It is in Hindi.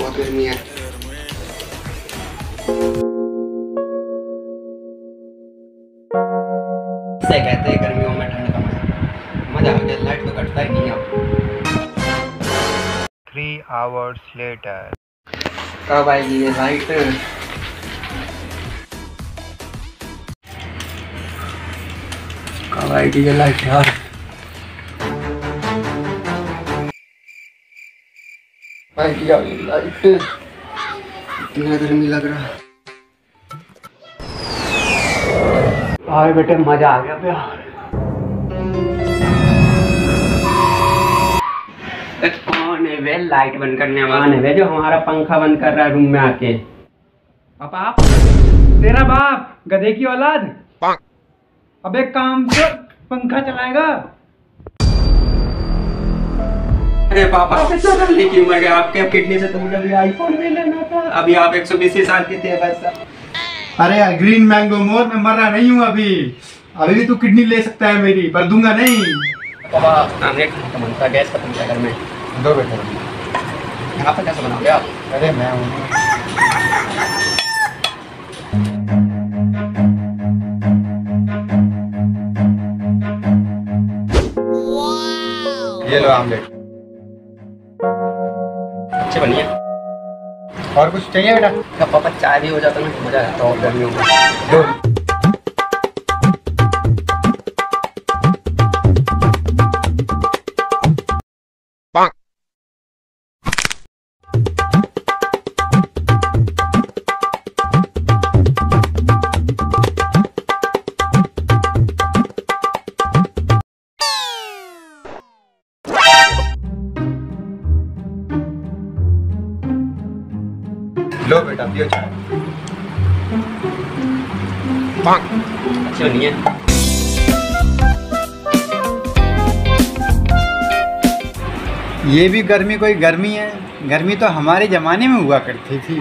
बहुत गर्मी है से कहते हैं गर्मियों में ठंड का मज़ा। मज़ा आ गया लाइट तो कटता ही नहीं अब Three hours later. कब आएगी ये लाइट? कब आएगी ये लाइट यार? लाइट इतना गर्मी लग रहा आए बेटे मज़ा आ गया प्यार कौन है वे? लाइट बंद करने वाला। है वे जो हमारा पंखा बंद कर रहा है रूम में आके? पापा आप? तेरा बाप गधे की औलाद? अबे काम से पंखा चलाएगा। अरे पापा। कैसा जल्दी क्यों मर गया। आपके किडनी से तो मुझे भी आईफोन भी लेना था। अभी आप 120 साल के थे बस। अरे यार ग्रीन मैंगो मोर मैं मर रहा नहीं हूँ अभी। अभी भी तू किडनी ले सकता है मेरी पर दूँगा नहीं। पापा बनता गैस खत्म किया घर में। दो बेटा यहाँ पर कैसे बनाओगे आप? अरे मैं हूँ। ये लो आमलेट। अच्छे बनिए और कुछ चाहिए बेटा? पापा चाय भी हो जाता ना मज़ा आता और गर्मी में लो बेटा पियो चाय पांक अच्छा नहीं है। ये भी गर्मी कोई गर्मी है? गर्मी तो हमारे ज़माने में हुआ करती थी।